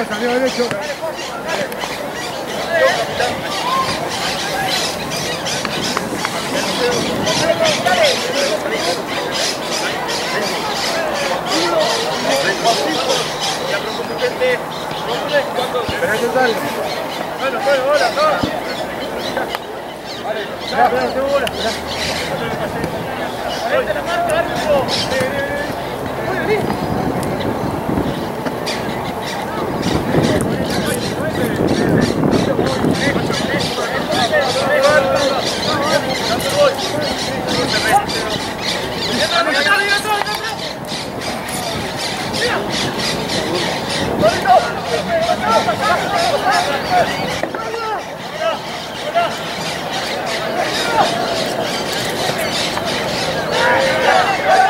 Vamos, salió derecho. Bueno, bueno, hola, marca, árbitro. Yeah.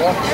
¿Soy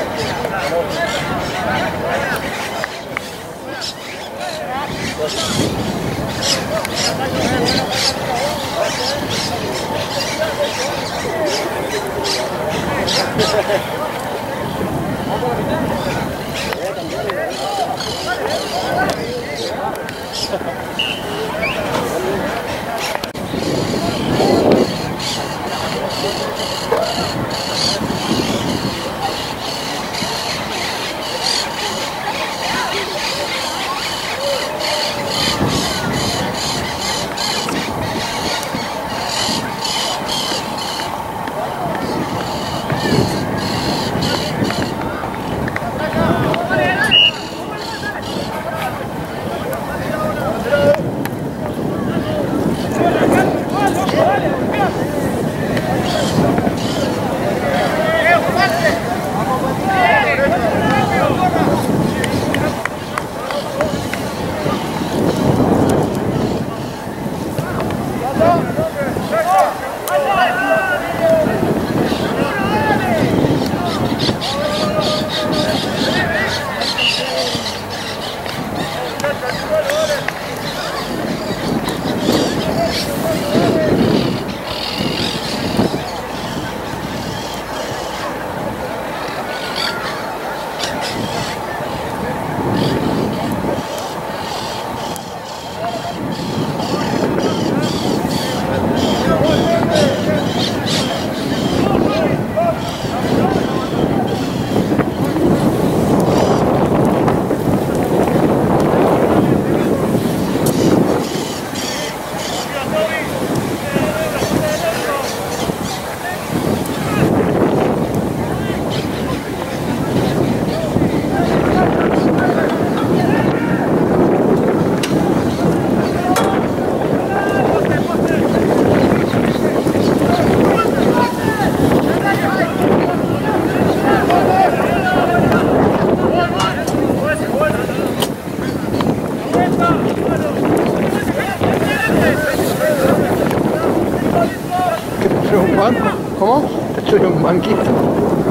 Un banquito.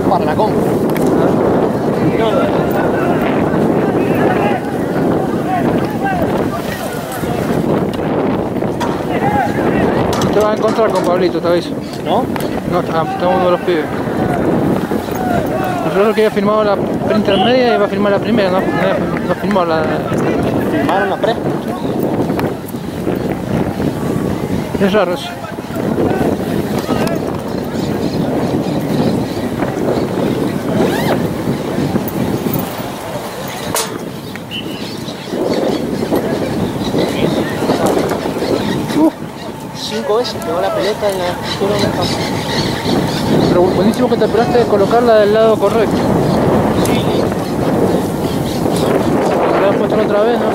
Para la compra. Te vas a encontrar con Pablito, te aviso. ¿No? No, está- está uno de los pibes. Nosotros que había firmado la preintermedia va a firmar la primera, no, no, no firmó la... ¿Firmaron la pre? Es raro eso. Cinco veces, pegó la pelota en la campo. Pero buenísimo que te esperaste de colocarla del lado correcto. Sí, la has puesto otra vez, no.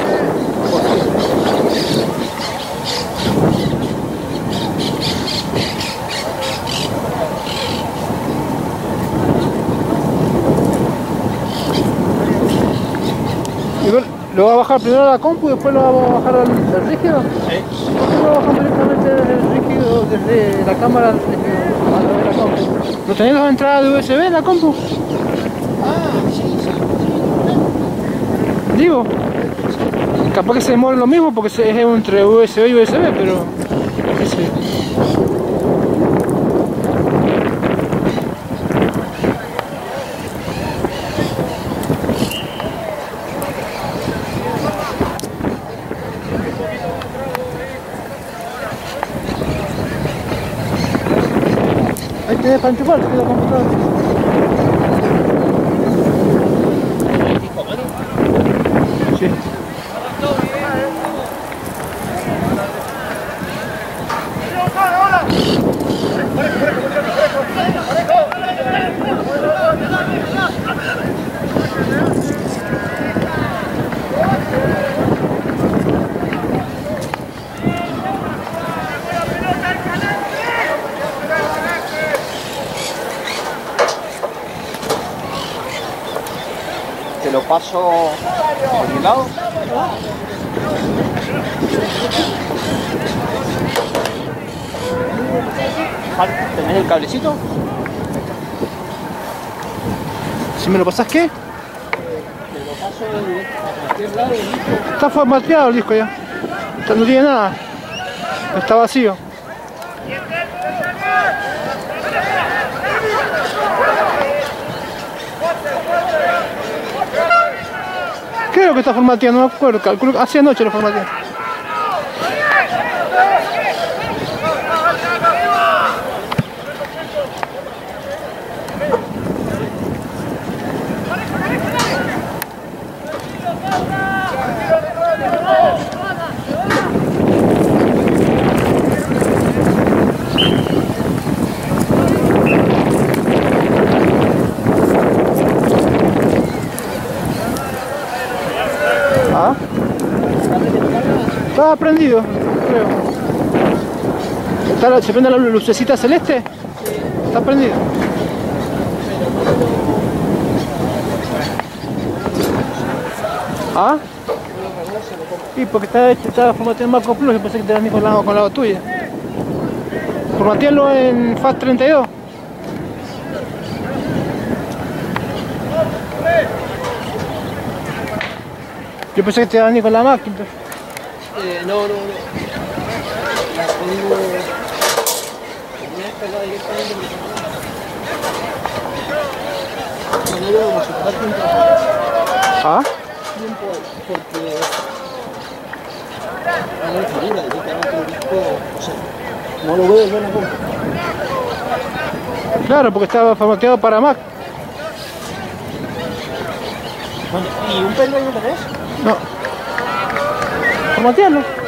Y ver, ¿Lo va a bajar primero a la compu y después lo vamos a bajar al, al rígido? sí. ¿Por qué no lo bajan directamente el rígido, desde la cámara de la compu? ¿No tenés de USB en la compu? Ah, sí, sí. Digo, capaz que se demore lo mismo porque es entre USB y USB, pero sé. Ahí tenés para enchufar, si ¿Tenés el cablecito? Si me lo pasás, ¿qué? Te lo paso de cualquier lado. Está formateado el disco ya. No tiene nada. Está vacío. Creo que está formateado, no me acuerdo. Calculo, hace anoche lo formateé. Está la- ¿Se prende la lucecita celeste? Está prendido. ¿Ah? Sí, porque está hecho, está formateado en Marco Plus, yo pensé que te con la, con la tuya. Formatearlo en FAT32. Yo pensé que te ir con la máquina. Eh, no, no, no. La tengo. Tenía pegada directamente por el No, no, no, vamos a esperar tiempo, ¿Ah? tiempo porque. No figura directamente el disco. O sea, no lo veo yo en la compra. Claro, porque estaba formateado para Mac. Bueno, ¿y un pendrive no tenés? No. Formatearlo. ¡Vale,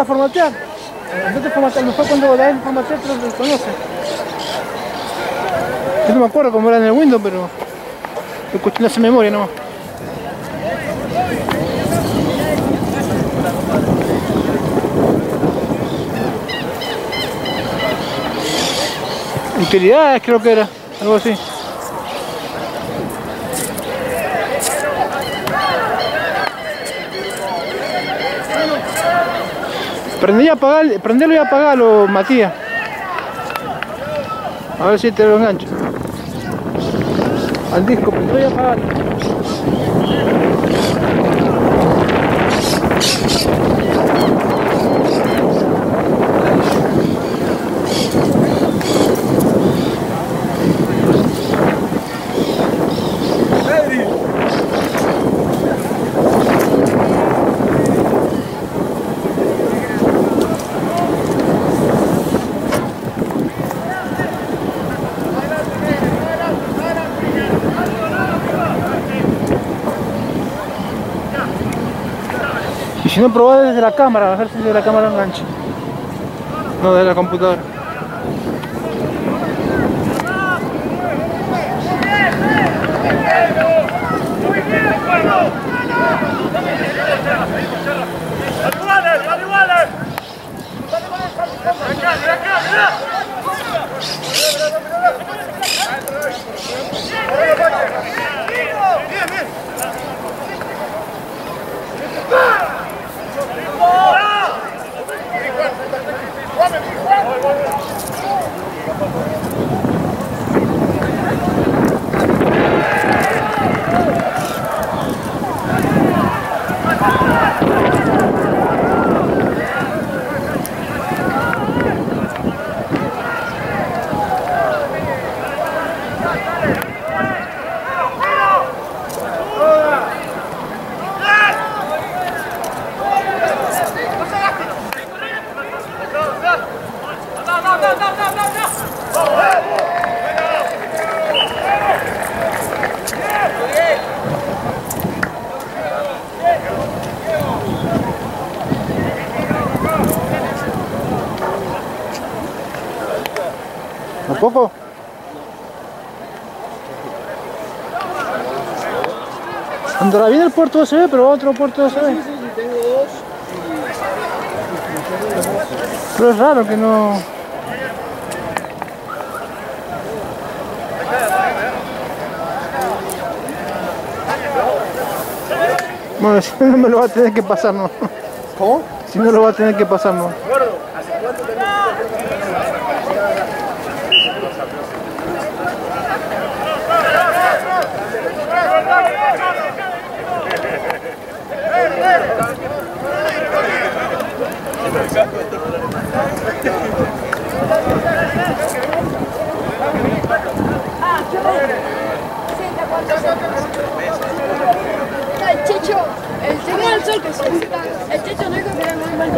a formatear. Entonces formatear, mejor cuando la él formatear te lo. Yo no me acuerdo cómo era en el Windows, pero lo cuestión hace memoria nomás. Utilidades creo que era, algo así. Prendí y apagar, prendelo y apagarlo, Matías. A ver si te lo engancho. Al disco, prendelo y apagarlo. Probá desde la cámara, a ver si desde la cámara engancha. No, desde la computadora. Puerto USB, pero otro puerto USB. Sí, sí, tengo dos. Pero es raro que no... Bueno, si no me lo va a tener que pasar, no. ¿Cómo? Si no lo va a tener que pasar, no. El Checho, el El era muy mal.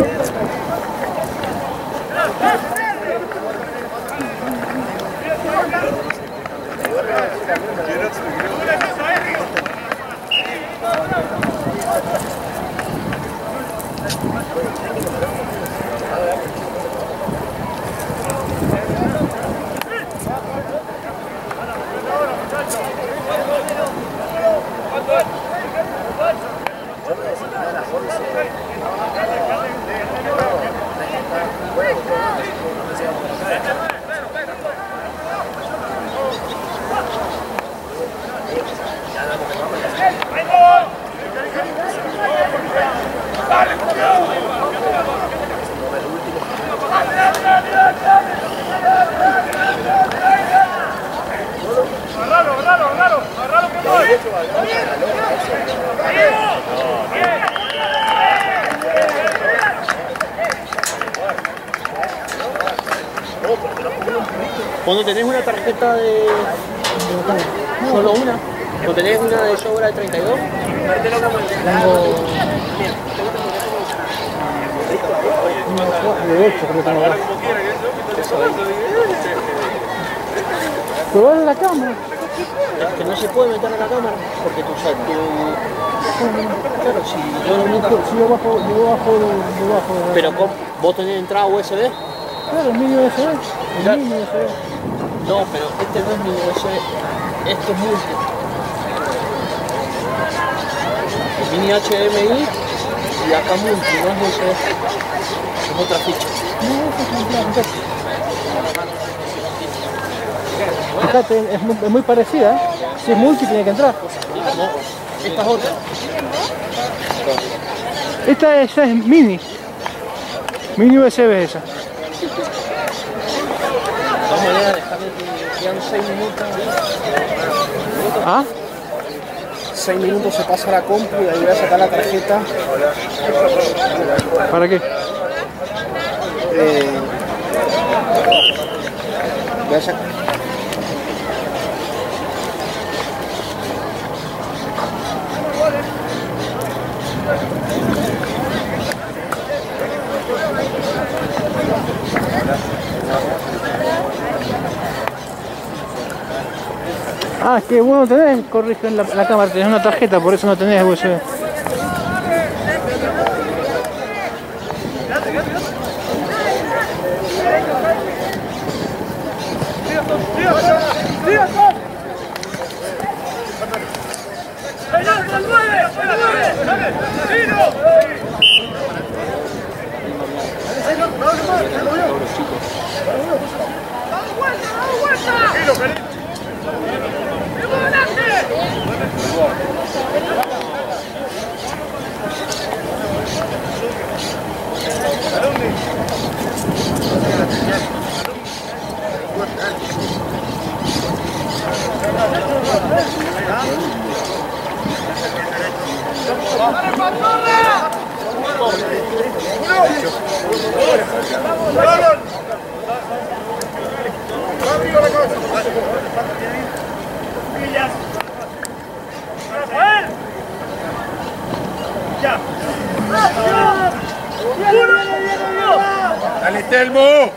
Cuando tenés una tarjeta de... Solo una. Cuando tenés una de sobra de 32. Tengo... De hecho, creo que tengo dos. Probar la cámara. Que no se puede meter a la cámara. Porque tú sabes, tú... Claro, si yo lo único... Si yo bajo, yo bajo, yo bajo. Pero ¿cómo? vos tenés entrada USB. Claro, el mini USB. El mini USB. No, pero este no es mi USB. Esto es multi. El mini HDMI y acá multi, no es USB. Es otra ficha. No, eso es un plan, fíjate. Es muy, es muy parecida, ¿eh? Si es multi tiene que entrar. Esta es otra. Esta, esta es mini. Mini USB esa. Todas maneras, dejarme que quedan 6 minutos. ¿Ah? 6 minutos se pasa la compu y ahí voy a sacar la tarjeta. ¿Para qué? Eh, voy a sacar. Ah, que vos no tenés, corrigen la, la cámara, tenés una tarjeta, por eso no tenés USB. ¡Señor, al nueve! ¡Al ¡Dale, Telmo!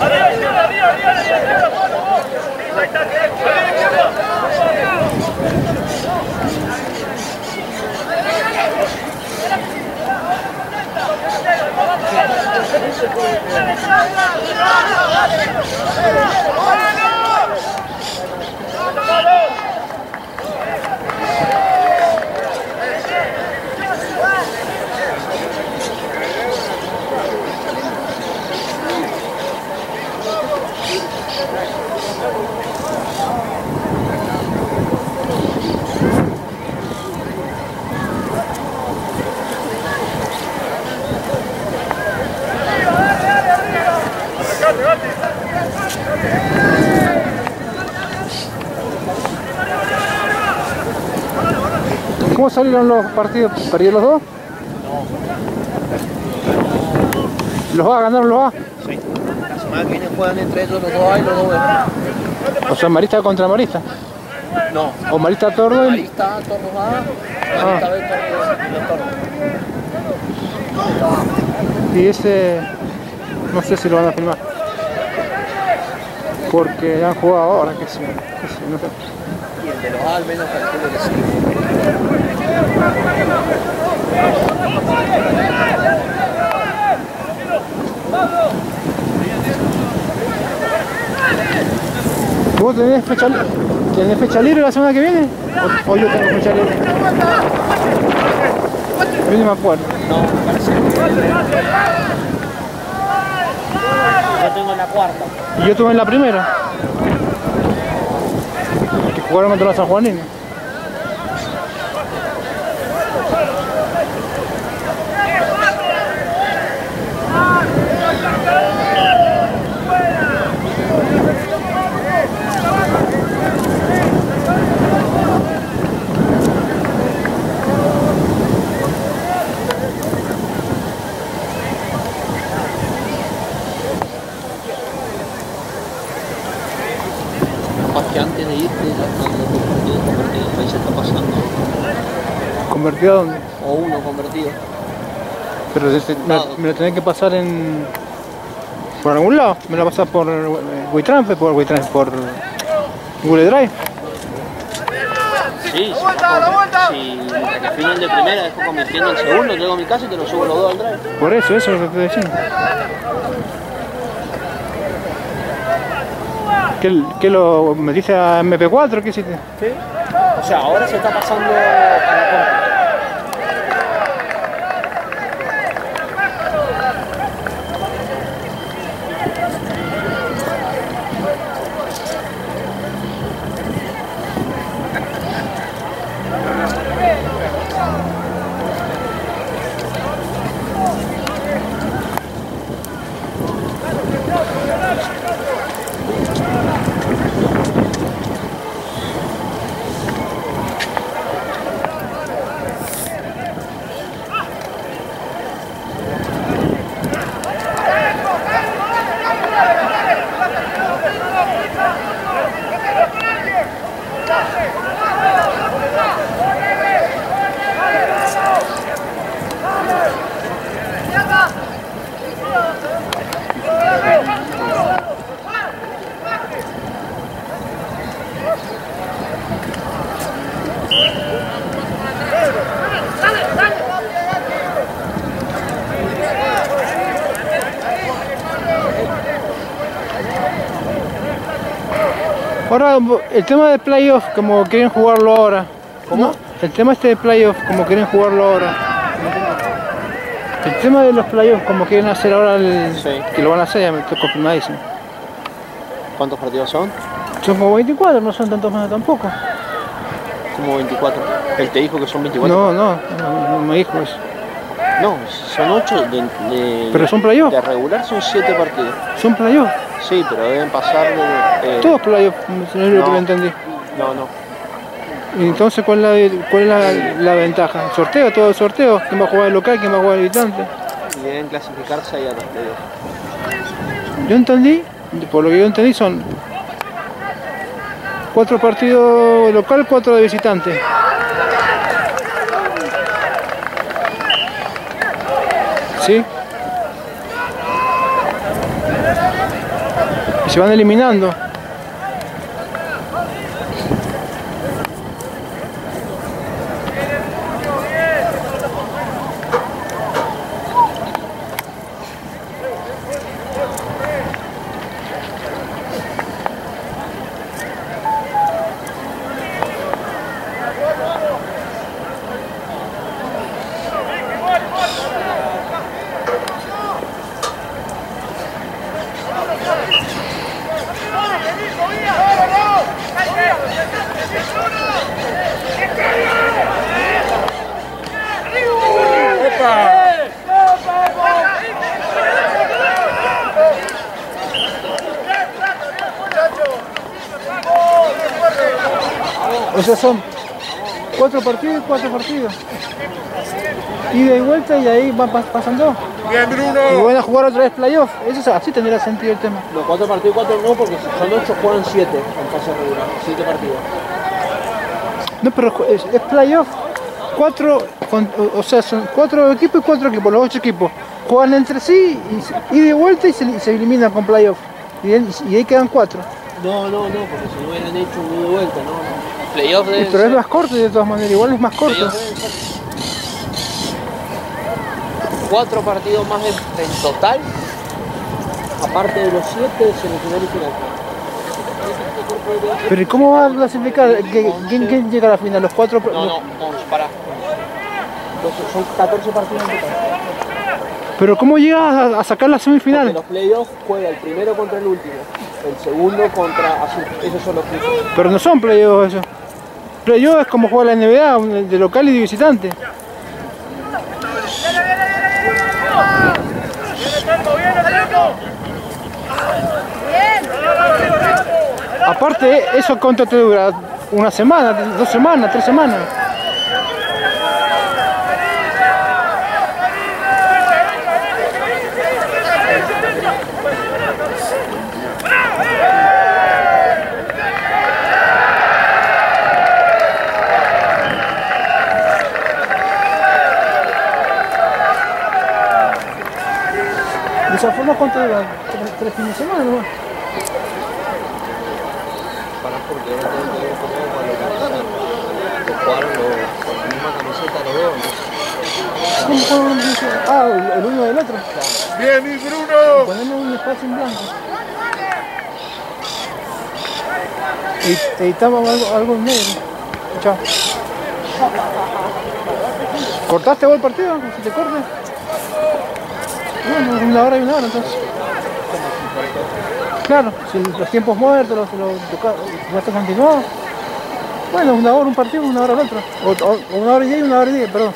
¡Arriba, arriba, arriba, arriba, arriba! Vamos! ¿Cómo salieron los partidos? ¿Perdieron los dos? ¿Los va a ganar los va? Sí. La semana que viene juegan entre ellos los dos A y los dos B. O sea, Marista contra Marista. No. O Marista Tordo y... Marista, Torros A, Marista B, los Torros. Y ese... No sé si lo van a filmar. Porque han jugado ahora, qué sé, qué sé, no sé. Y el de los al menos calculo que sí. ¿Vos tenés fecha, tenés fecha libre la semana que viene? ¿O, yo tengo fecha libre? Yo ni me. No, parece. Yo tengo la cuarta. Y yo estuve en la primera. Que jugaron contra los sanjuaninos. Capaz que antes de irte ya están los dos partidos convertidos. Ahí se está pasando. ¿Convertido a dónde? O uno convertido. Pero ese- me, No. me lo tenés que pasar en... Por algún lado. Me lo pasás por eh, WeTransfer, por WeTransfer, por Google Drive. Sí, si, si me definen de primera, después convirtiendo en segundo, llego a mi casa y te lo subo los dos al drive. Por eso, eso es lo que te decía. ¿Qué, qué lo metiste a MP4? ¿Qué hiciste? O sea, ahora se está pasando para la compu. Ahora, el tema de playoff, como quieren jugarlo ahora. ¿Cómo? El tema este de playoff, como quieren jugarlo ahora. El tema de los playoffs, como quieren hacer ahora, el, Sí. que lo van a hacer, ya me estoy confirmadísimo. ¿Cuántos partidos son? Son como 24, no son tantos más tampoco. Como 24. Él te dijo que son 24. No, no, no, no me dijo eso. No, son 8 de, de- Pero son playoffs. De regular son 7 partidos. Son playoffs. Sí, pero deben pasar de. eh, Todos playoffs, no es lo que No. lo entendí. No, no. Entonces, ¿cuál es, la, cuál es la, la ventaja? ¿Sorteo? ¿Todo sorteo? ¿Quién va a jugar el local? ¿Quién va a jugar el visitante? Y deben clasificarse ahí a los playoffs. Yo entendí, por lo que yo entendí, son cuatro partidos local, cuatro de visitante. ¿Sí? Se van eliminando. O sea, son cuatro partidos y. Ida y vuelta y ahí van pas- pasando. Bien, Y Bruno. van a jugar otra vez playoff. Eso es- así tendría sentido el tema. Los cuatro partidos, cuatro no, porque son ocho, juegan siete en fase regular. Siete partidos. No, pero es, es playoff. Cuatro, con- o- o sea, son cuatro equipos y cuatro equipos, los ocho equipos. Juegan entre sí, y, ida y vuelta y se, y se eliminan con playoff. Y, ahí- y ahí quedan cuatro. No, no, no, porque si no hubieran hecho un y vuelta, no. Playoff Pero es ser- más corto de todas maneras, igual es más corto. Cuatro partidos más en, en total, aparte de los siete, semifinal y final. Pero ¿y cómo va a clasificar? ¿Qué- ¿Quién, quién llega a la final? ¿Los cuatro? No, no. Entonces, son 14 partidos en total. ¿Pero cómo llegas a, sacar la En semifinal? los playoffs juega el primero contra el último, el segundo contra así. Esos son los cruces. Pero no son playoffs eso. Playoffs es como juega la NBA, de local y de visitante. Aparte, eso cuánto te dura? ¿Una semana? ¿Dos semanas? ¿Tres semanas? ¿Cuánto dura? ¿Tres, tres fines de semana nomás? Para porque tienen que ver cómo para localizar. Que jugaron con la misma camiseta los dos. ¿no? ¿Cómo, dice? Ah, el, el uno del otro. Bien, mi Bruno. Ponemos un espacio en blanco. Y editamos algo, algo en negro. Chao. ¿Cortaste vos el partido? ¿Se te corta? Bueno, una hora y una hora entonces. Claro, si los tiempos muertos, los, gastos continuados. Bueno, una hora un partido, una hora el otro. O, una hora y diez una hora y diez, perdón.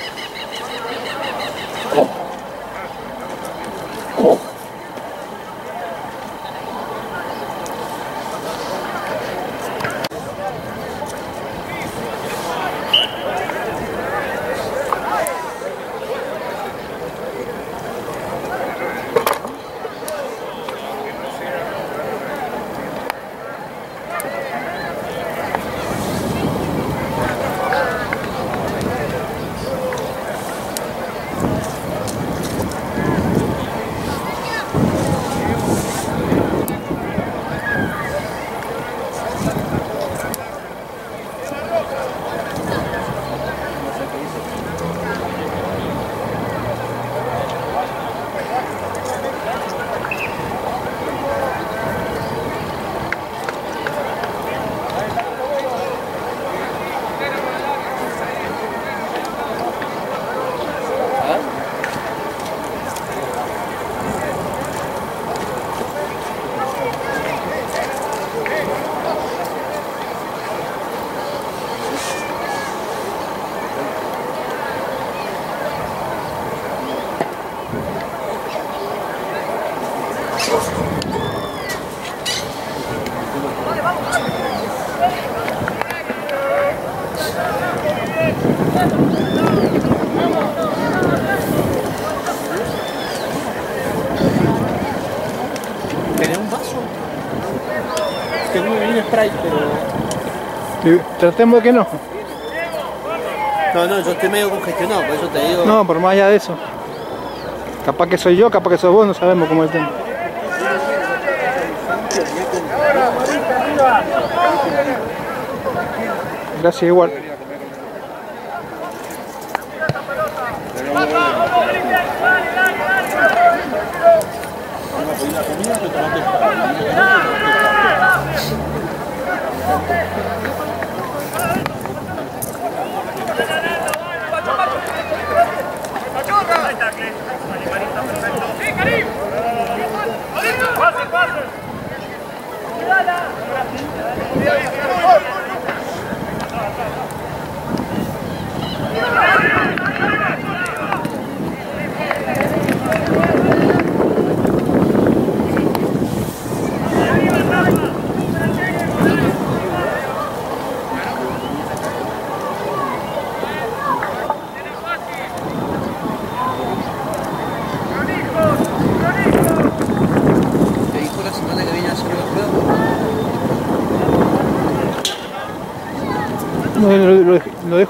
¿Tenés un vaso? Tengo un Sprite, pero... Y Tratemos de que no. No, no, yo estoy medio congestionado, por eso te digo... No, por más allá de eso. Capaz que soy yo, capaz que sos vos, no sabemos cómo es el tema. Gracias igual.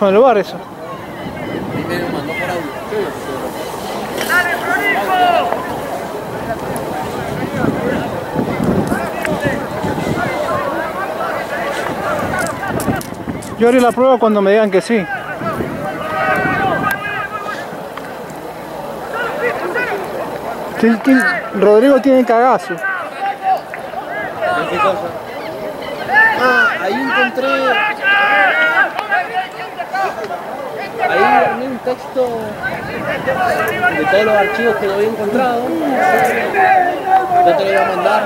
En el bar eso. Lo mandó. ¡Dale, Florico! Yo haré la prueba cuando me digan que sí. Rodrigo tiene cagazo. Ah, ahí encontré. Ahí armé un texto de todos los archivos que yo había encontrado. Yo te lo voy a mandar.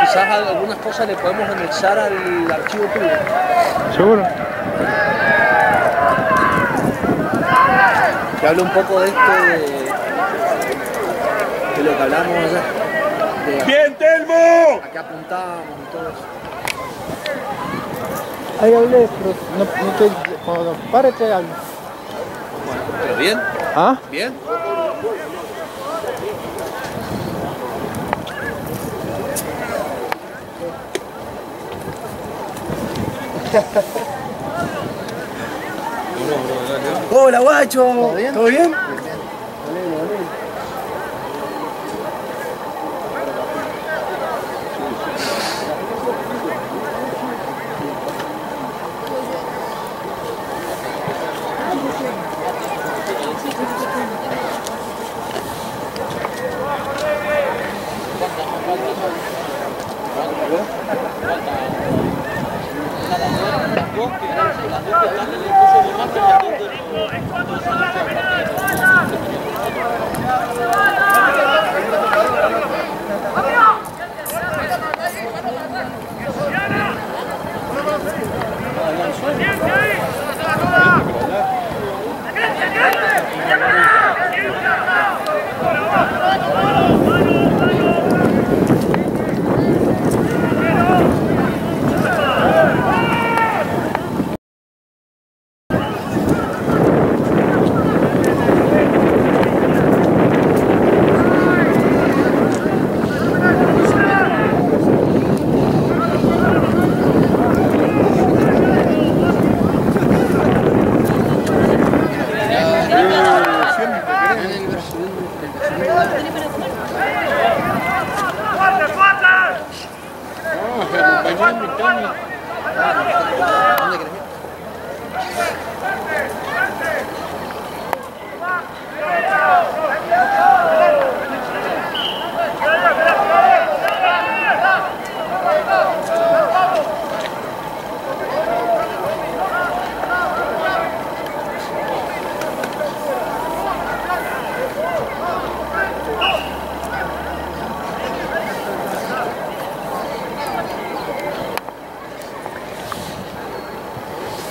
Quizás algunas cosas le podemos anexar al archivo tuyo. Seguro. Que habla un poco de esto de, de lo que hablamos allá. ¡Bien, Telmo! a qué apuntábamos y todo eso. Ahí hablé, pero no, no te, cuando pare te hablo. Pero bien, ¿Ah? bien. Hola guacho, ¿todo bien? ¿Todo bien? Ecco, ecco, ecco,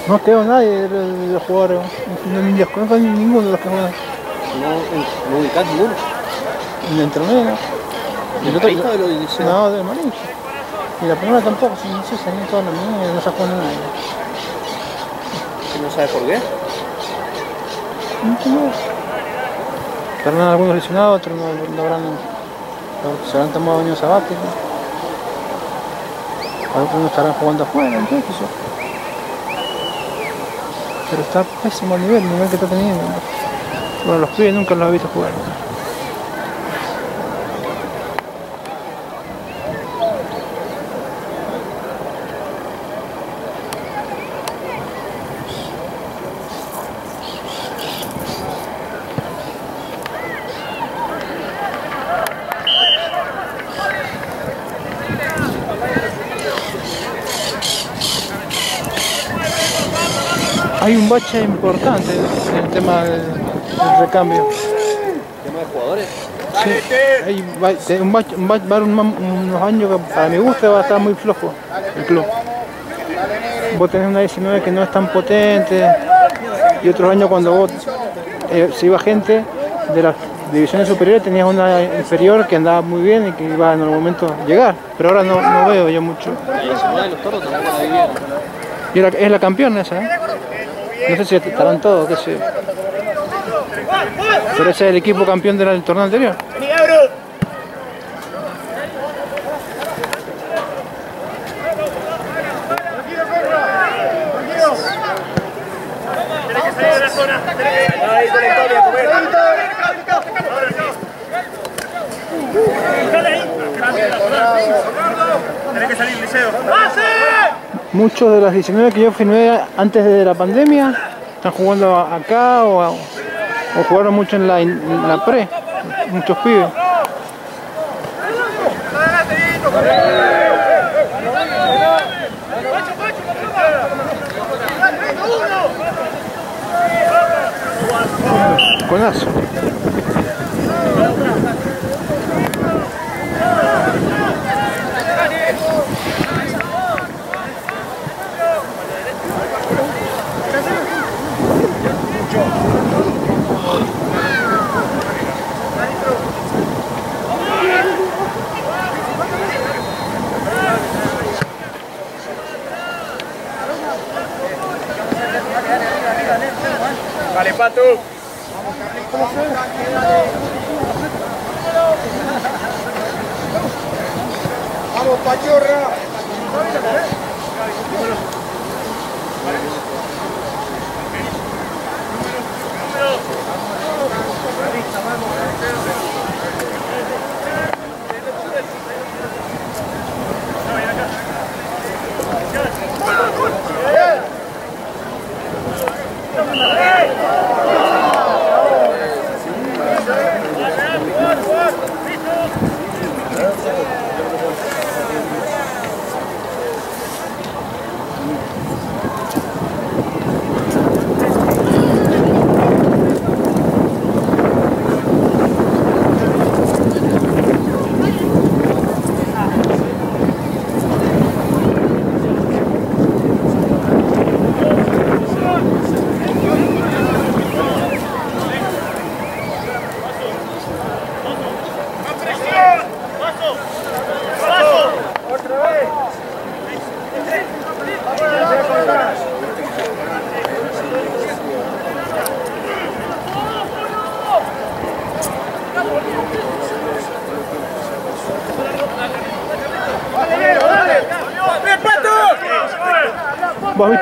No quedó nadie de los, de los jugadores. No, ni los conozco ni ninguno de los que juegan. No, no ubicás ninguno. Ni el torneo. ¿El otro de lo inició? No, de Marinche. Y la primera tampoco, si no sé, salían todos los niños, no se jugó nada. ¿No sabes por qué? No tengo. Estarán algunos lesionados, otros no, no habrán. no- se habrán tomado años sabáticos. Otros no estarán jugando afuera, no sé qué sé yo. Pero está pésimo el nivel, el nivel que está teniendo. Bueno, los pibes nunca los he visto jugar. Un bache importante el tema del, del recambio. ¿Tema de jugadores? Sí, hay un bache- un bache- unos años que para mi gusto va a estar muy flojo el club. Vos tenés una 19 que no es tan potente y otros años cuando vos eh, se iba gente de las divisiones superiores tenías una inferior que andaba muy bien y que iba en algún momento a llegar, pero ahora no, no veo yo mucho. La 19 de los toros tampoco la vivieron. Y era- es la campeona esa, ¿eh? No sé si estarán todos, qué sé. Pero ese es el equipo campeón del torneo anterior. zona. Ahí, trayectoria, comer. Dale ahí. Tenés que salir, Liceo. ¡Pase! Muchos de las 19 que yo firmé antes de la pandemia están jugando acá o, jugaron mucho en la, en la pre. Muchos pibes. Conazo.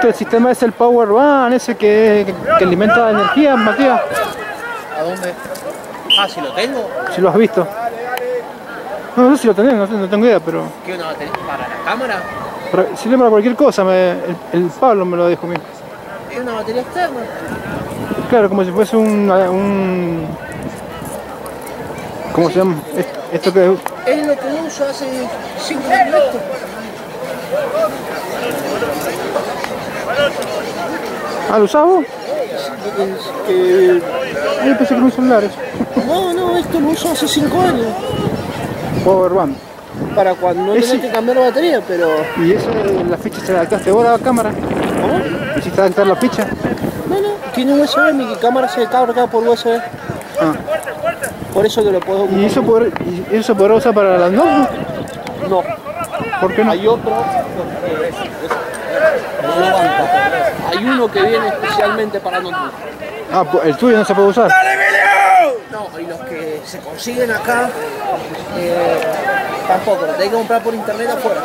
El sistema ese, el Power Van, ese que, que, que alimenta la energía, Matías? ¿A dónde? Ah, si lo tengo. Si lo has visto. No, no sé si lo tenés, no, sé, no tengo idea, pero... ¿Qué una batería? ¿Para la cámara? para- sirve para cualquier cosa, me- el, el Pablo me lo dijo a mí. Es una batería externa. Claro, como si fuese un... un ¿Cómo se llama? Es- Esto que... Es lo que uso hace 5 años. esto. Ah, ¿lo usás vos? Que- Ay, pensé que un eso. No, no, esto lo uso hace 5 años. Power Band. Para cuando no tenés que cambiar la batería, pero. ¿Y eso, la ficha se la adaptaste vos a la cámara? ¿Cómo? ¿Hiciste adaptar la ficha? No, no, tiene USB, mi cámara se carga por USB. Ah. Por eso que lo puedo ¿Y eso, poder, y eso se podrá usar para la notebook? No, ¿Por qué no? hay otro banca. Hay uno que viene especialmente para notebook. Ah, pues el tuyo no se puede usar. No, y los que se consiguen acá eh, tampoco, lo tenés que comprar por internet afuera.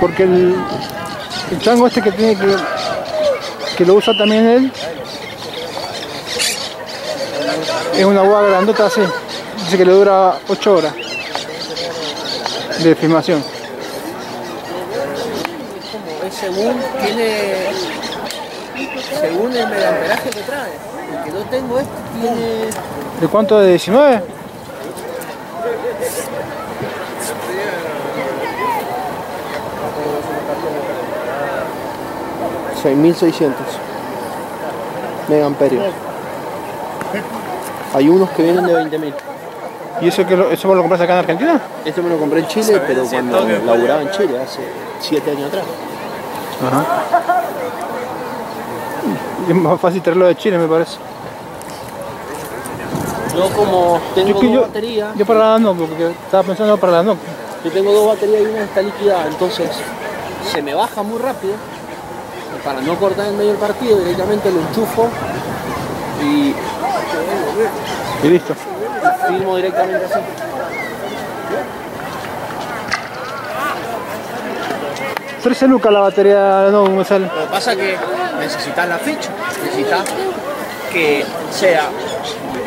Porque el, el chango este que tiene que, que lo usa también él es una hueá grandota así. Dice que le dura 8 horas de filmación. Según tiene según el megamperaje que trae. El que yo tengo este tiene ¿De cuánto? ¿De 19? $6.600 megamperios. Hay unos que vienen de 20.000. ¿Y eso que lo, eso vos lo compras acá en Argentina? Este me lo compré en Chile, pero cuando laburaba en Chile, hace 7 años atrás. Ajá. Y es más fácil traerlo de Chile, me parece. Yo como tengo Yo, dos yo, baterías, yo para la notebook, porque estaba pensando para la notebook. yo tengo dos baterías y una está liquidada, entonces se me baja muy rápido. Y para no cortar en medio del partido, directamente lo enchufo y Y listo. filmo directamente así. 13 lucas la batería de la notebook me sale. Lo que pasa es que necesitas la ficha, necesitas que sea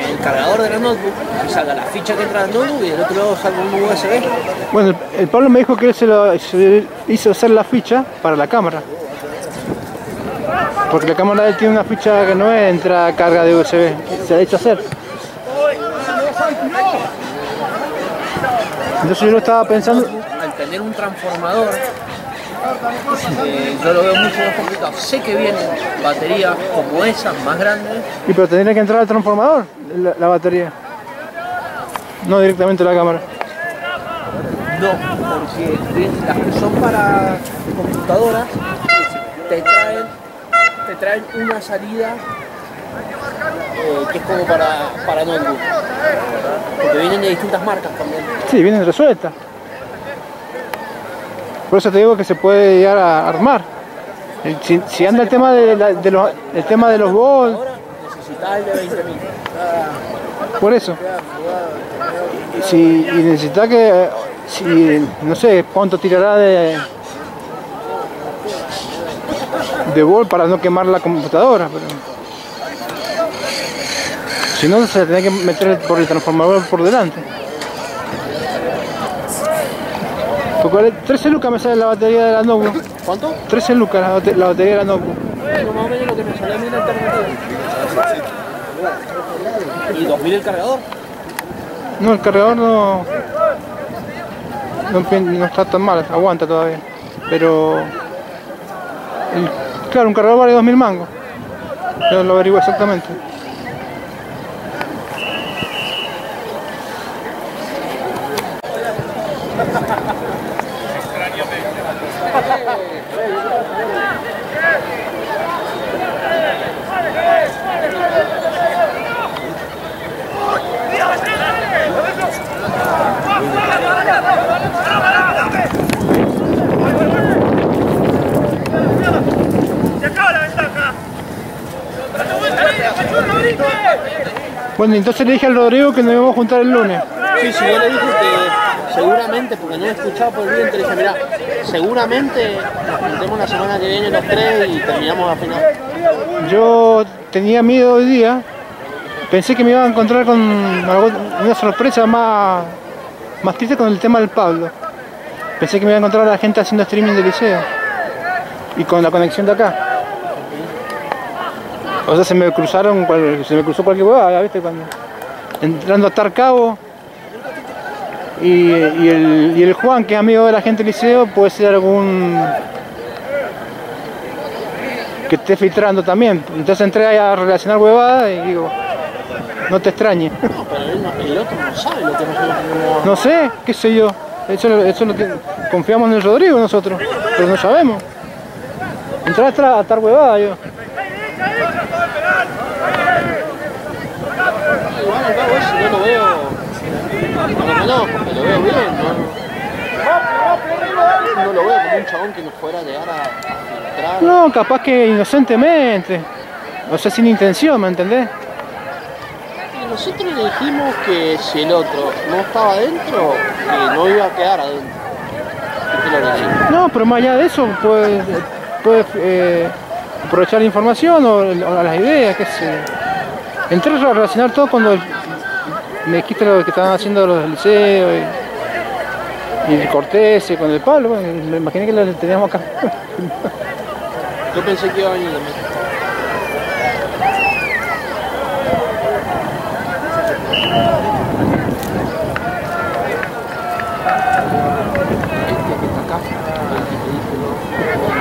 el cargador de la notebook, que salga la ficha que entra en la notebook y del otro lado salga un USB. Bueno, el, el Pablo me dijo que él se lo se hizo hacer la ficha para la cámara. Porque la cámara de él tiene una ficha que no entra carga de USB. Se ha hecho hacer. Entonces yo lo estaba pensando. Al tener un transformador, eh, yo lo veo mucho más complicado. Sé que vienen baterías como esas, más grandes, Y pero tendría que entrar al transformador la, la batería. No directamente la cámara. No, porque las que son para computadoras te traen, te traen una salida eh, que es como para, para notebook. Porque vienen de distintas marcas también. Sí, vienen resueltas. Por eso te digo que se puede llegar a armar. Si, anda el tema de, la- de los, el tema de los 20.000. por eso. Si, y necesita que, si, no sé cuánto tirará de, de bol para no quemar la computadora. Pero, si no, se tiene que meter por el transformador por delante. Porque vale 13 lucas me sale la batería de la notebook. ¿Cuánto? 13 lucas la, bate- la batería de la. Bueno, más o menos lo que me salió a mí la alternativa. ¿Y 2000 el cargador? No, el cargador no, no, está tan mal, aguanta todavía. Pero, el- claro, un cargador vale 2000 mangos. Yo lo averiguo exactamente. Entonces le dije al Rodrigo que nos íbamos a juntar el lunes. Sí, sí, yo le dije que seguramente, porque no he escuchado por el viento, le dije, mira, seguramente nos juntemos la semana que viene los tres y terminamos a final. Yo tenía miedo hoy día. Pensé que me iba a encontrar con una sorpresa más, más triste con el tema del Pablo. Pensé que me iba a encontrar a la gente haciendo streaming del liceo. Y con la conexión de acá. O sea, se me cruzaron, se me cruzó cualquier huevada, ¿viste? Cuando, entrando a Tarcabo. Y, y el, y el Juan, que es amigo de la gente del liceo, puede ser algún que esté filtrando también. Entonces entré ahí a relacionar huevadas y digo, no te extrañes. No, pero él no- el otro no sabe lo que nosotros tenemos. No sé, qué sé yo. Eso, eso lo que confiamos en el Rodrigo nosotros, pero no sabemos. Entré a tra- a atar huevadas yo. Al cabo eso yo lo veo, no lo conozco, lo veo bien, no, no lo veo como un chabón que nos fuera a llegar a, filtrar. No, capaz que inocentemente. O sea, sin intención, ¿me entendés? Nosotros le dijimos que si el otro no estaba adentro, que no iba a quedar adentro. ¿Qué te lo? No, pero más allá de eso, puedes, puedes eh, aprovechar la información o, o las ideas, qué sé. Entré a relacionar todo cuando me dijiste lo que estaban haciendo los del liceo y, y el Cortés con el Pablo, bueno, me imaginé que lo teníamos acá. Yo pensé que iba a venir también. Este que está acá, el que te dije, ¿no?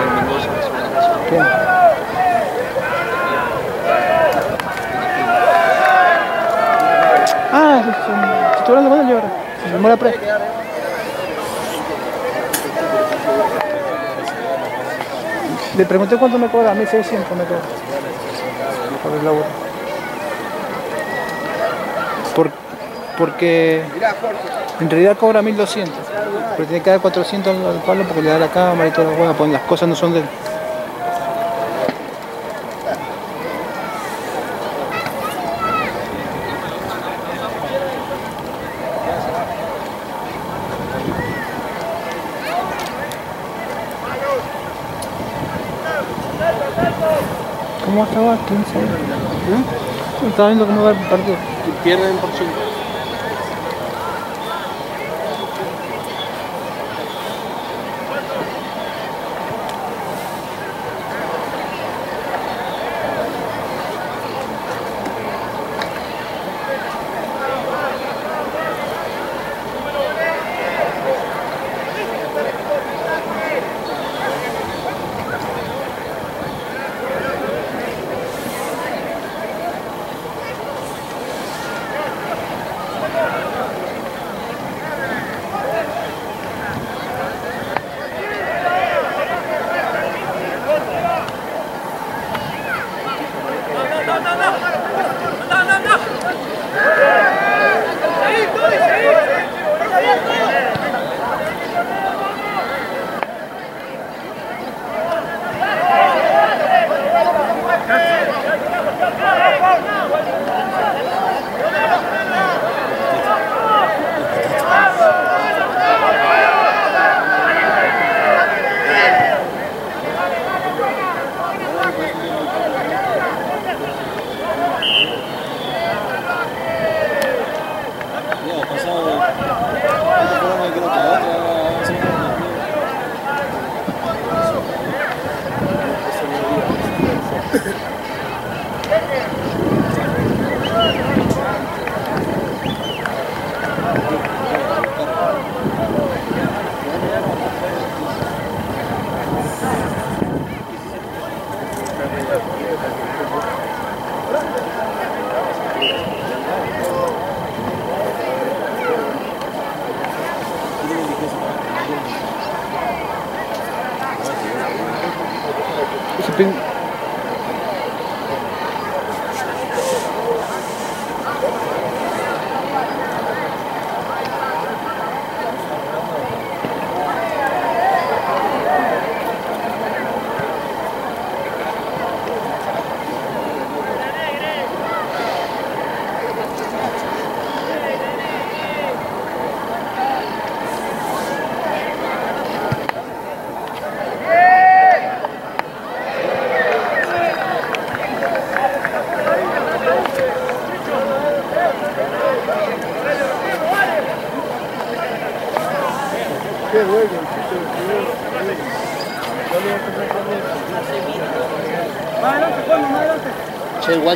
El Mendoza, que se me la pasó. ¿Qué? Con él yo ahora. Me mola pre. Le pregunté cuánto me cobra, 1600 me cobra. Por el. Por, porque en realidad cobra 1200. Pero tiene que dar 400 al al palo porque le da la cámara y todo. Bueno, pues las cosas no son de él. ¿Cómo estaba? 15. ¿Mm? Estaba viendo cómo va el partido. Pierden por 5.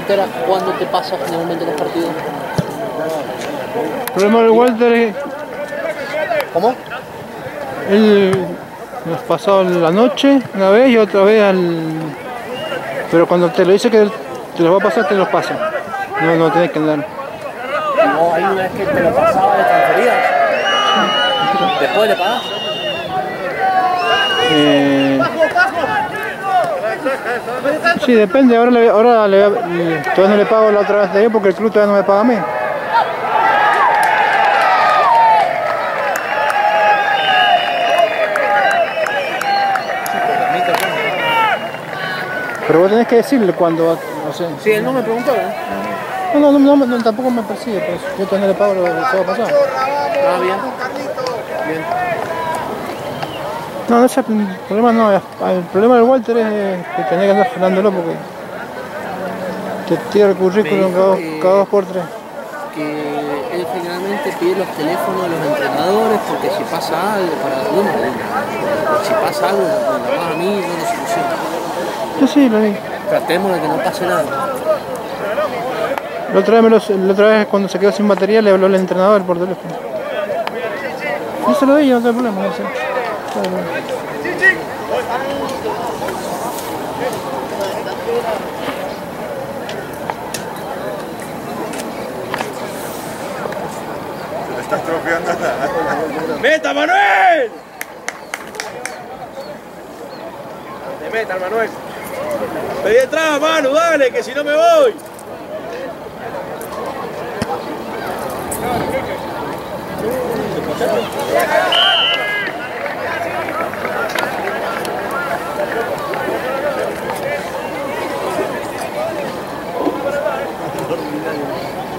Walter, ¿cuándo te pasa generalmente los partidos? El problema del Walter es ¿Cómo? él nos pasó la noche una vez y otra vez al. Pero cuando te lo dice que te los va a pasar, te los pasa. No, no tienes que andar. No, hay una vez que te lo pasaba, le transferías. Después le pagas. Eh, sí, depende. Ahora, le, ahora le, todavía no le pago la otra vez de ahí porque el club todavía no me paga a mí. Pero vos tenés que decirle cuando va, no sé. Sí, él no me preguntó, ¿eh? No, no, no, no, tampoco me persigue, pues yo todavía no le pago lo que va a pasar. Ah. Bien. No, no es el problema no, el problema del Walter es que tenés que andar frenándolo porque te tira el currículum cada, que- cada dos por tres. Que él generalmente pide los teléfonos de los entrenadores porque si pasa algo, para uno, si pasa algo, me llamas a mí yo lo soluciono. Sí, sí, lo vi. Tratemos de que no pase nada. La otra vez, me la otra vez cuando se quedó sin batería le habló el entrenador por teléfono. No se lo di, no tengo problema, no sé. Se le está estropeando la... ¡Meta, Manuel! ¡Te meta, Manuel! ¡Pedí atrás, Manu, dale, que si no me voy! ¡Se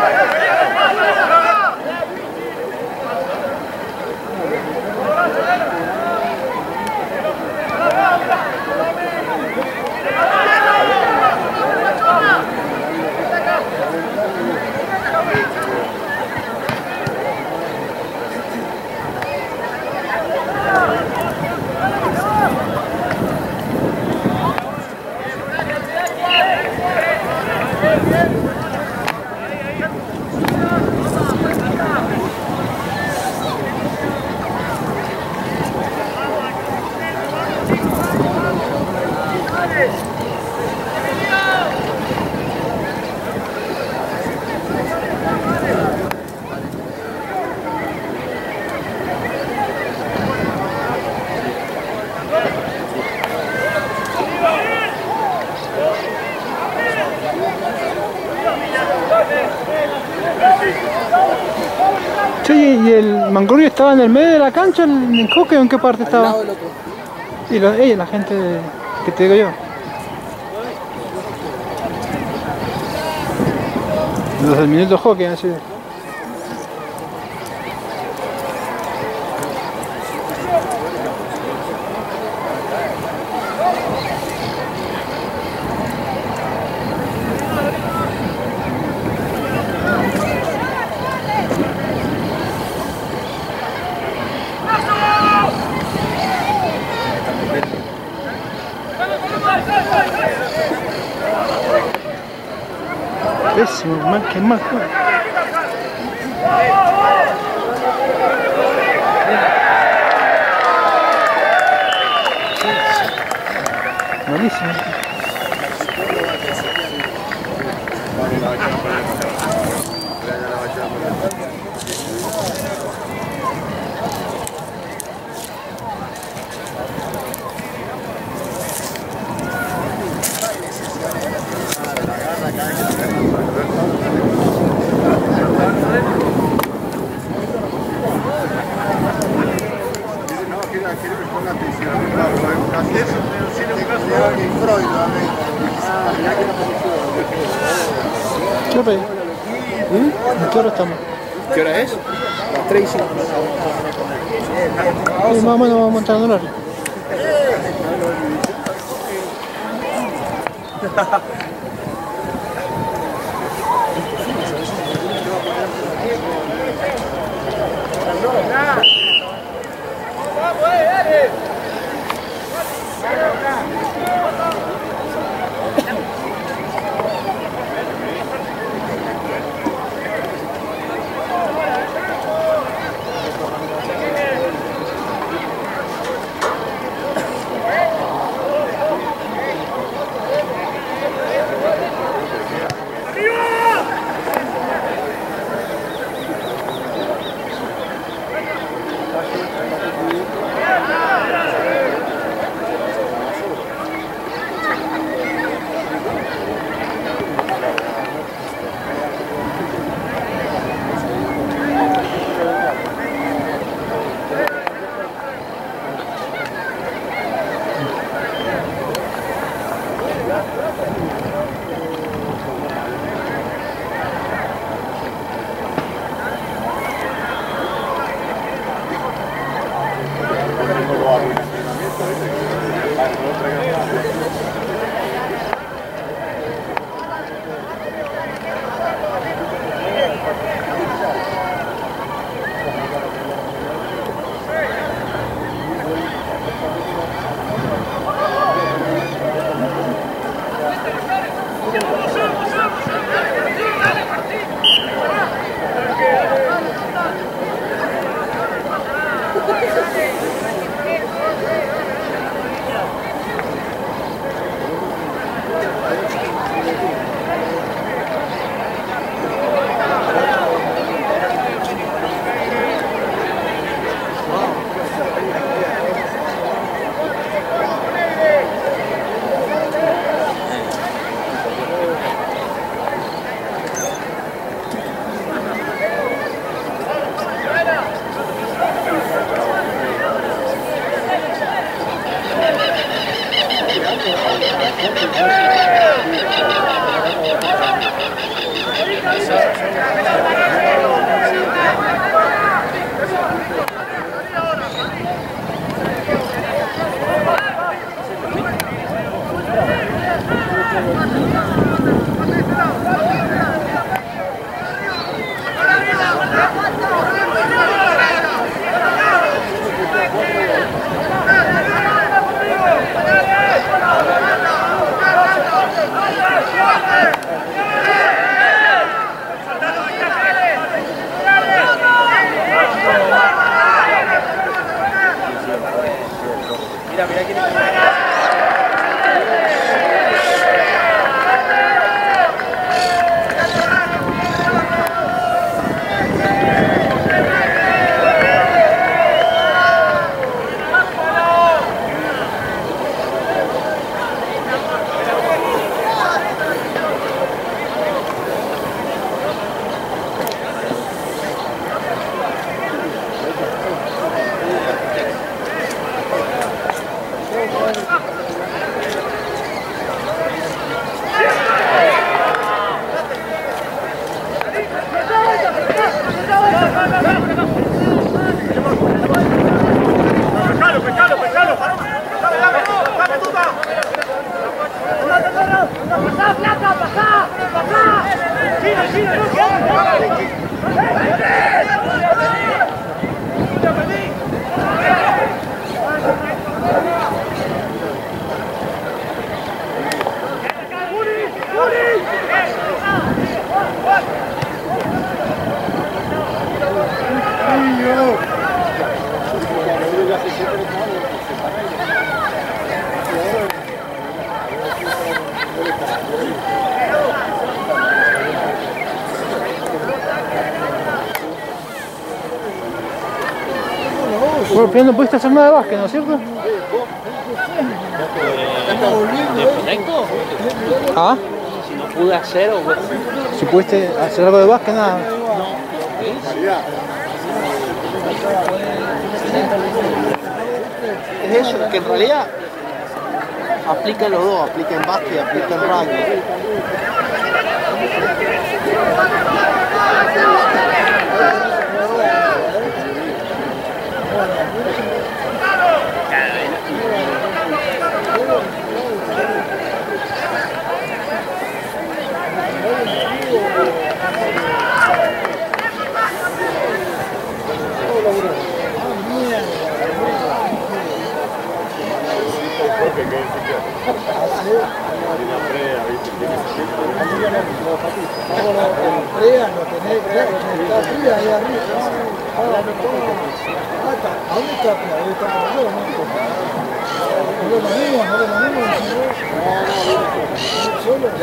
Yeah, yeah, yeah. Estaba en el medio de la cancha, en el hockey, o en qué parte Al estaba? lado del otro. Y lo- ella, la gente que te digo yo. Los del minuto hockey han sido. Pésimo, mal que mal. Malísimo. Dice, ¿Qué hora ¿Mm? es? Qué hora estamos? ¿Qué hora es? Las 3 y 5. Más o menos vamos a entrar en horario. No. Vai, vai, Vai, ele! no pudiste hacer nada de básquet, ¿no es cierto? ¿De ¿Ah? Si no pude hacer o... Si pudiste hacer algo de básquet, nada. Es eso, que en realidad aplica los dos, aplica en básquet, aplica en rugby. No, no, no, no,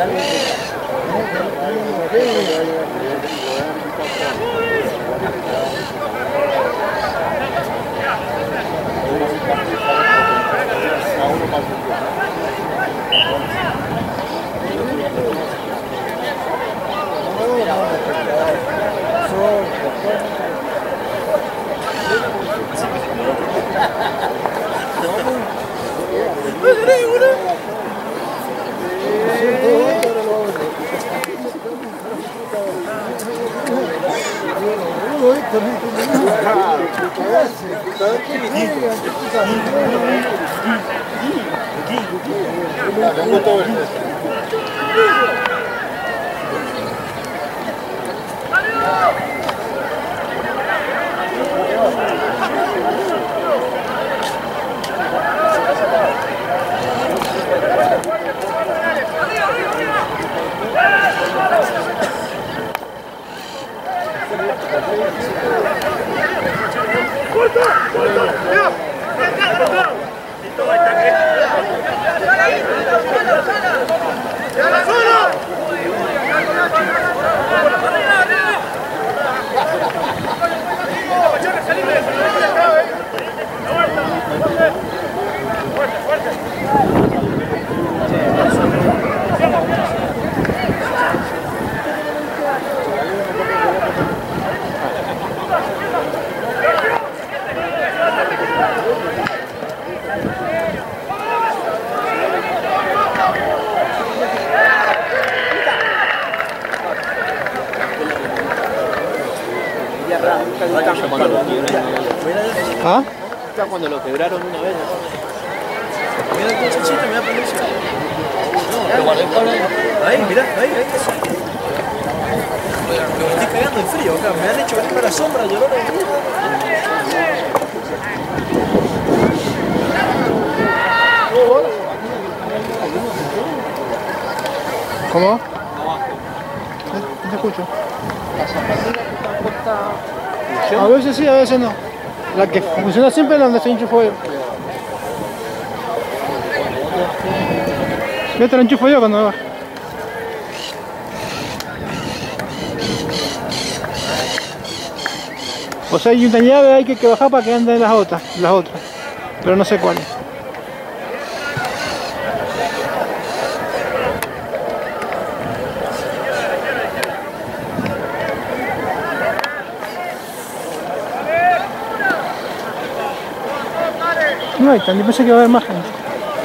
no, Look at him, what up? Go! Fuerte, fuerte. Cuando lo quebraron. ¿Ah? Cuando lo quebraron una vez. Mira me va a poner. Lo guardé Ahí, mirá, ahí, ahí. Me estoy cagando de frío acá. Me han hecho venir para la sombra, no ¿Cómo? No te escucho. A veces sí, a veces no. La que funciona siempre es donde se enchufó yo. Yo te enchufo yo cuando me bajo. O sea, hay una llave hay que, que bajar para que anden las otras, las otras. Pero no sé cuáles. Hay tan, yo pensé que iba a haber más gente.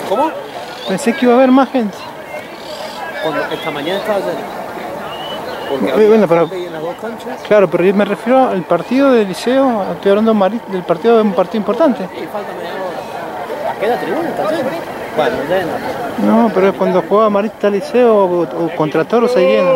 ¿Cómo? Pensé que iba a haber más gente. Cuando esta mañana estaba lleno. Porque bueno, pero- en las dos canchas Claro, pero yo me refiero al partido del liceo, estoy hablando del partido de un partido importante. y falta. Aquella tribuna está llena. Bueno, llena. No, pero es cuando jugaba Marista Liceo o, o contra Toro se llena.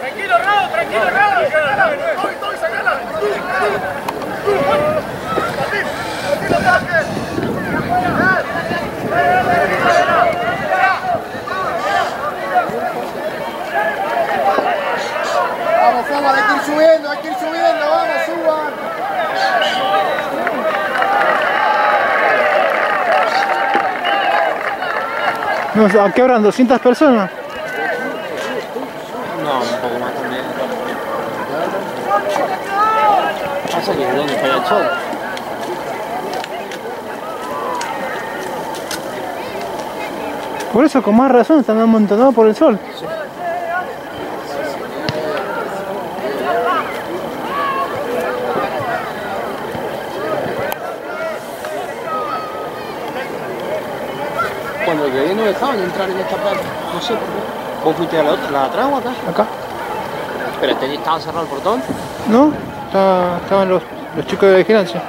Tranquilo, Raúl, tranquilo, Raúl. Vamos, suban, hay que ir subiendo, hay que ir subiendo, vamos, suban. No, ¿A qué habrán? ¿200 personas? No, un poco más también. Pasa que es donde pega el sol. Por eso, con más razón, están amontonados por el sol. Cuando dejaban entrar en esta parte. No sé por qué. ¿Vos fuiste a la otra, la de atrás o acá? Acá. Pero tenía- estaba cerrado el portón. ¿No? Está- estaban los, los chicos de vigilancia.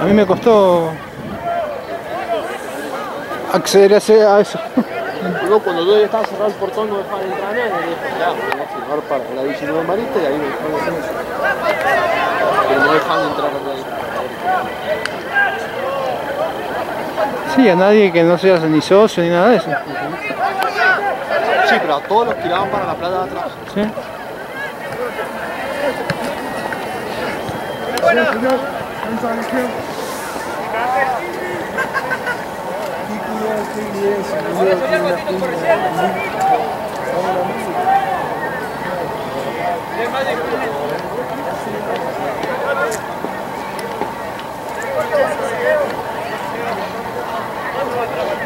A mí me costó acceder a, eso. Luego cuando yo ya estaba cerrado el portón no dejaban entrar a nadie. Ya, voy a firmar para la 19 Marista y ahí me dejaron hacer eso. Pero no dejaban entrar a nadie. Sí, a nadie que no sea ni socio ni nada de eso. Sí, pero a todos los tiraban para la playa de atrás. ¿Sí? Quédate, quédate.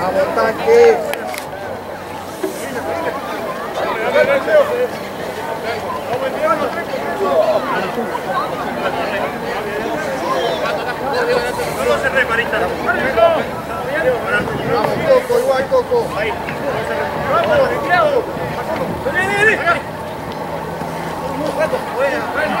Vamos, tanque. No se reparita. Vamos, Coco, igual, Coco. Vamos. Vení, vení, vení. Un rato. Bueno, bueno.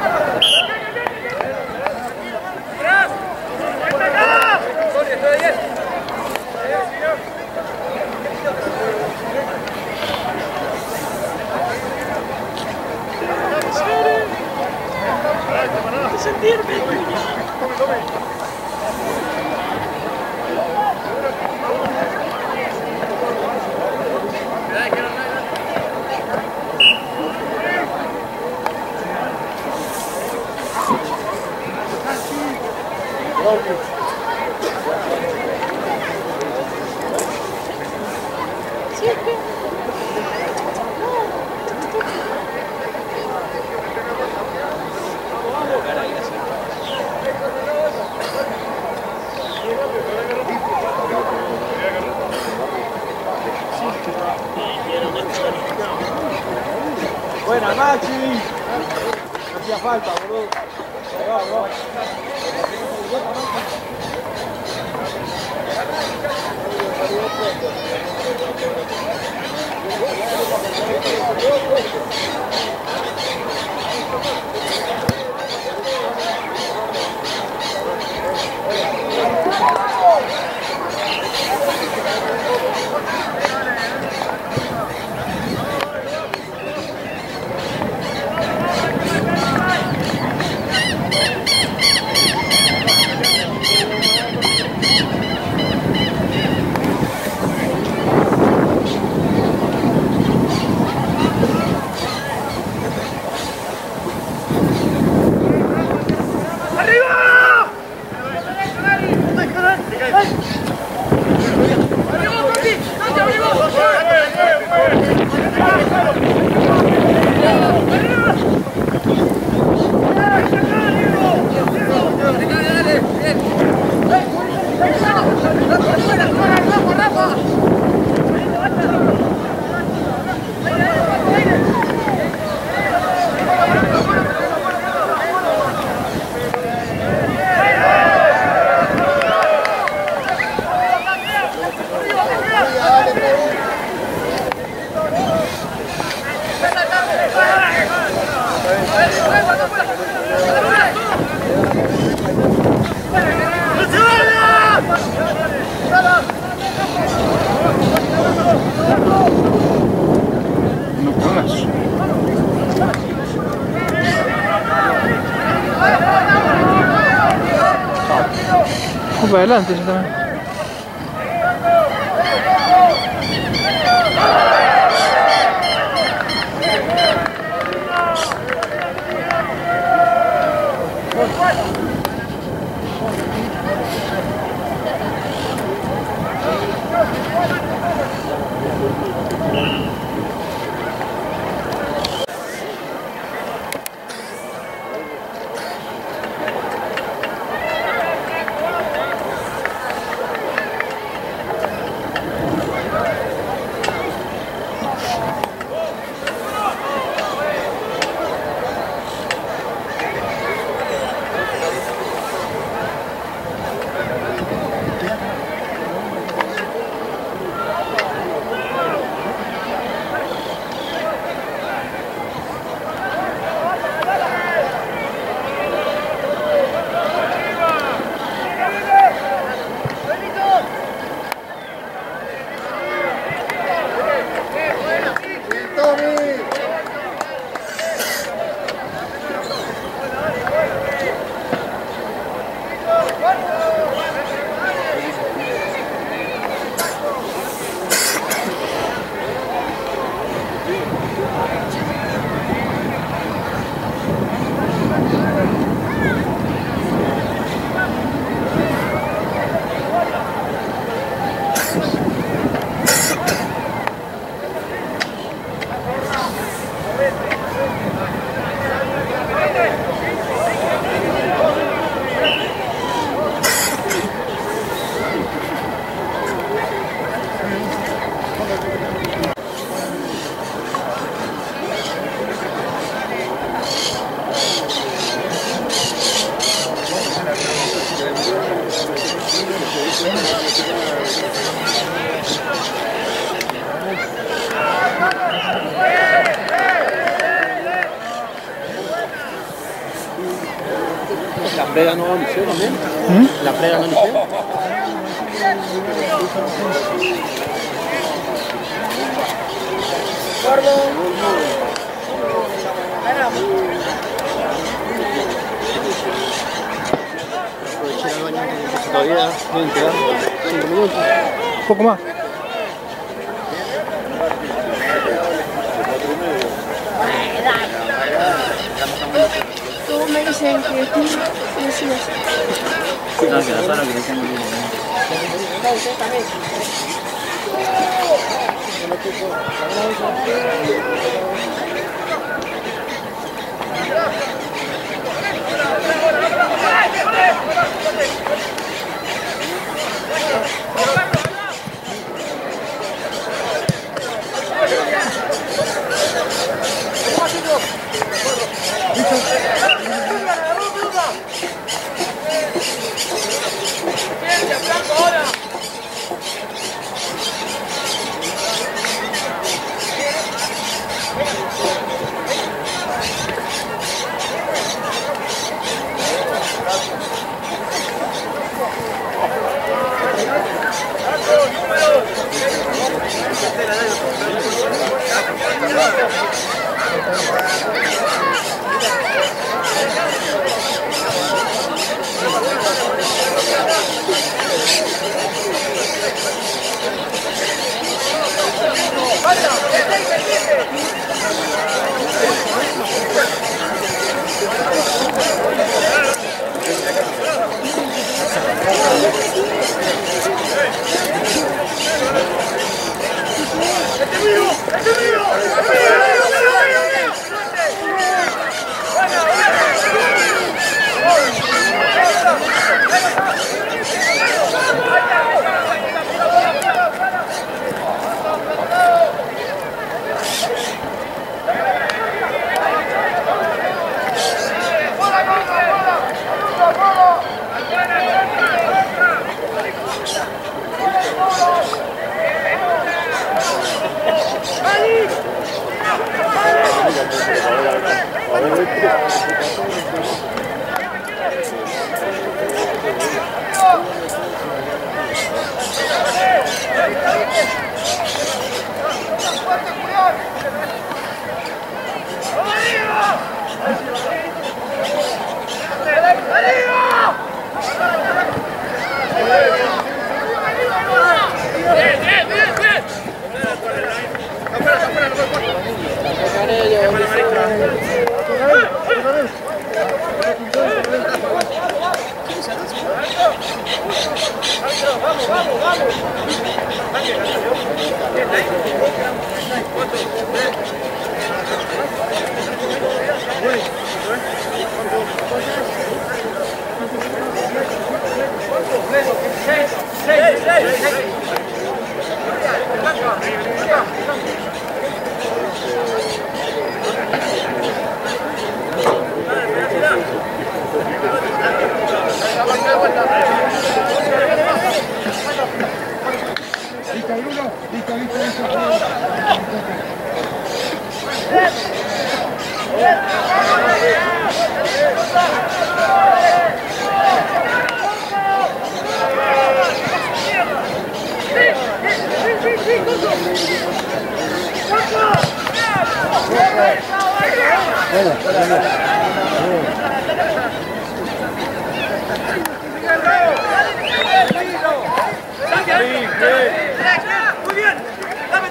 tanque. Buena, adelante yo también. Muy bien. Dame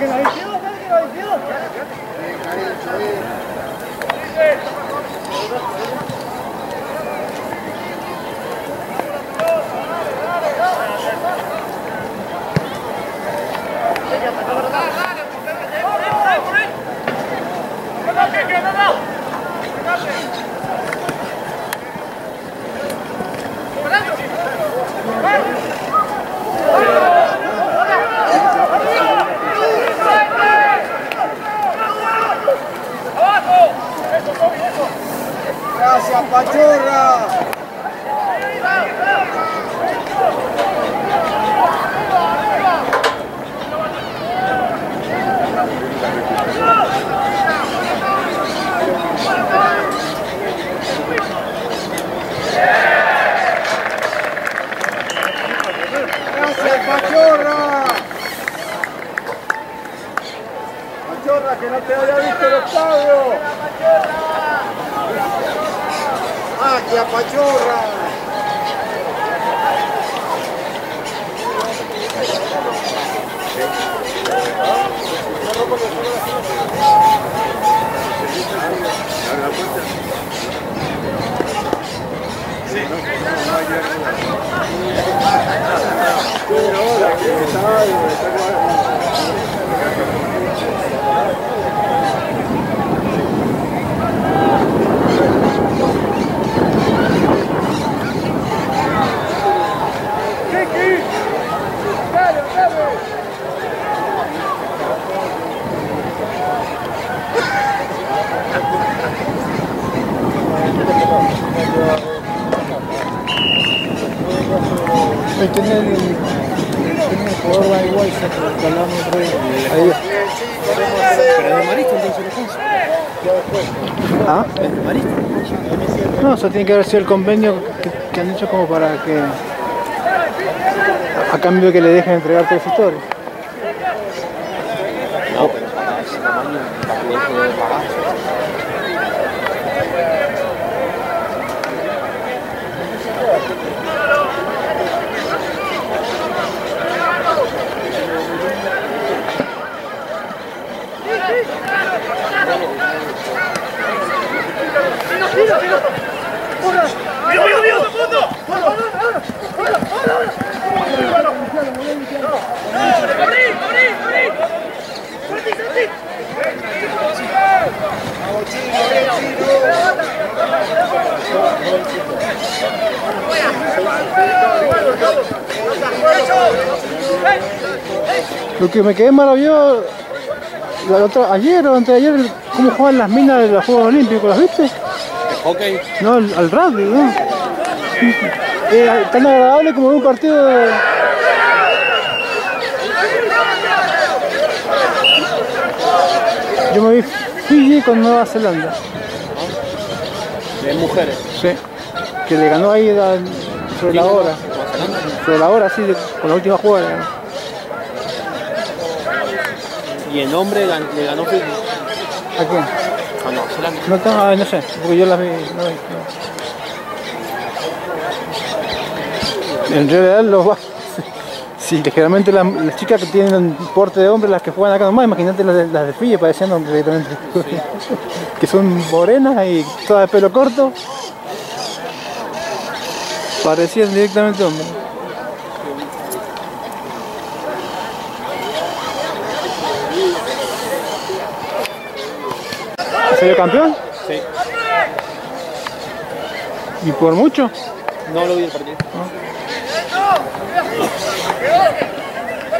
Vamos! Pachorra! Gracias, Pachorra. Pachorra, que no te haya visto el estadio. Magia, Pachorra. Ahí tiene el, tiene el jugador Paraguay, que hablamos otro día. Ahí. Pero de Marista entonces cosa. ¿Ah? Es Marista. No, eso tiene que haber sido el convenio que, que han hecho como para que a cambio que le dejen entregar sus historias. No, pero para ese tamaño tampoco es de Lo que me quedé maravillado la otra, ayer o antes de ayer, cómo juegan las minas de los Juegos Olímpicos, ¿las viste? El hockey. No, al, al rugby, ¿no? Eh, tan agradable como un partido de... Yo me vi Fiji con Nueva Zelanda. De mujeres. Sí. Que le ganó ahí la- sobre la hora. Sobre la hora, sí, con la última jugada. Y el hombre le ganó Fiji. ¿A quién? Ah, no, Zelanda. No, tengo, ah, no sé, porque yo las vi. No, vi, no. En realidad los va. Sí, ligeramente las, las chicas que tienen porte de hombre, las que juegan acá nomás, imagínate las de, las de Fille hombres directamente. que son morenas y todas de pelo corto. Parecían directamente hombres. ¿Salió campeón? Sí. ¿Y por mucho? No lo vi el partido. ¡Bien! ¡Bien! ¡Listo, listo! ¡Listo, listo!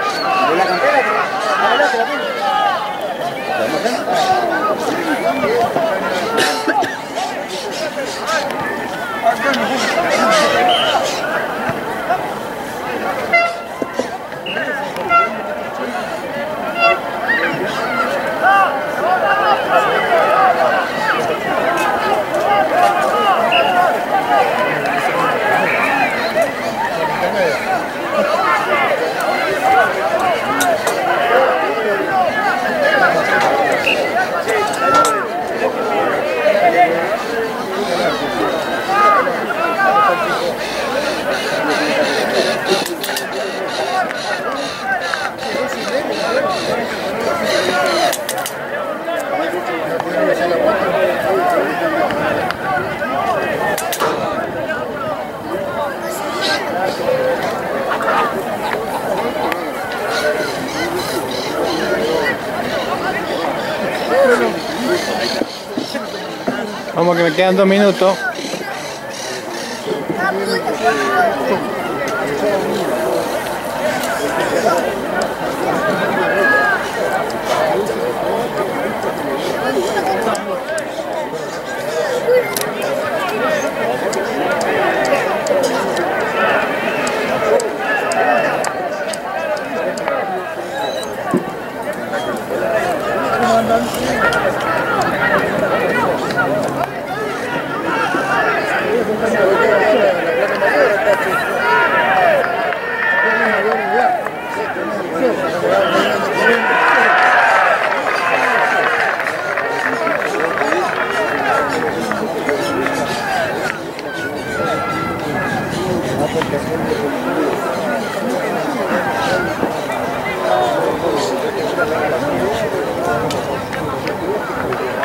de la cantera. Adelante, la Yeah. Turkey. Thank you. Como que me quedan dos minutos. Gracias. よろしくお願いします。